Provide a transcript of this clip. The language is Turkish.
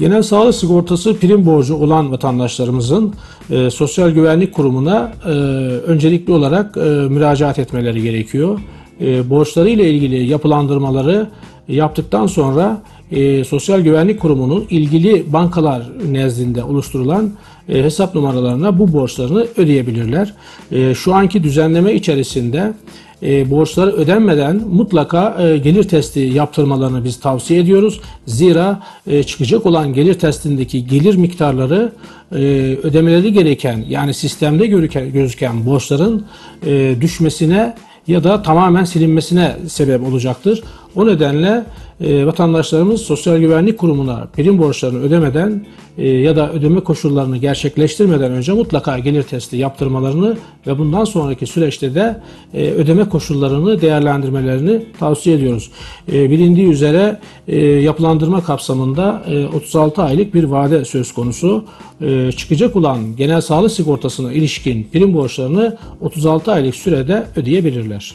Genel sağlık sigortası prim borcu olan vatandaşlarımızın e, Sosyal Güvenlik Kurumu'na e, öncelikli olarak e, müracaat etmeleri gerekiyor. E, borçları ile ilgili yapılandırmaları yaptıktan sonra e, Sosyal Güvenlik Kurumu'nun ilgili bankalar nezdinde oluşturulan e, hesap numaralarına bu borçlarını ödeyebilirler. E, şu anki düzenleme içerisinde e, borçları ödenmeden mutlaka e, gelir testi yaptırmalarını biz tavsiye ediyoruz. Zira e, çıkacak olan gelir testindeki gelir miktarları e, ödemeleri gereken yani sistemde görüken, gözüken borçların e, düşmesine ya da tamamen silinmesine sebep olacaktır. O nedenle e, vatandaşlarımız Sosyal Güvenlik Kurumu'na prim borçlarını ödemeden e, ya da ödeme koşullarını gerçekleştirmeden önce mutlaka gelir testi yaptırmalarını ve bundan sonraki süreçte de e, ödeme koşullarını değerlendirmelerini tavsiye ediyoruz. E, bilindiği üzere e, yapılandırma kapsamında e, 36 aylık bir vade söz konusu. Çıkacak olan genel sağlık sigortasına ilişkin prim borçlarını 36 aylık sürede ödeyebilirler.